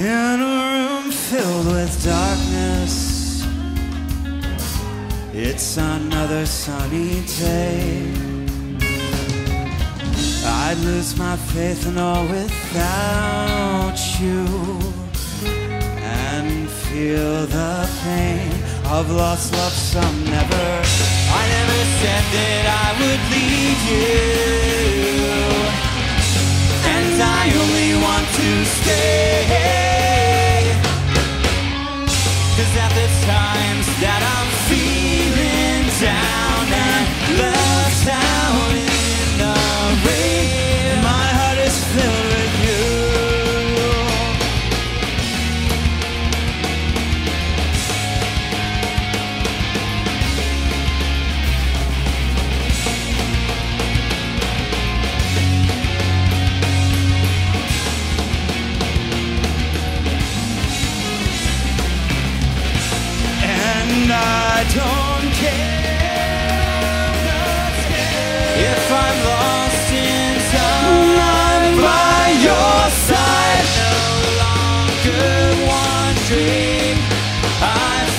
In a room filled with darkness, it's another sunny day. I'd lose my faith in all without you and feel the pain of lost love some never. I never said that I would leave you, and I only want to stay. Cause at the times that I'm feeling I don't care if I'm lost in time. I'm by your side, no longer wandering. I'm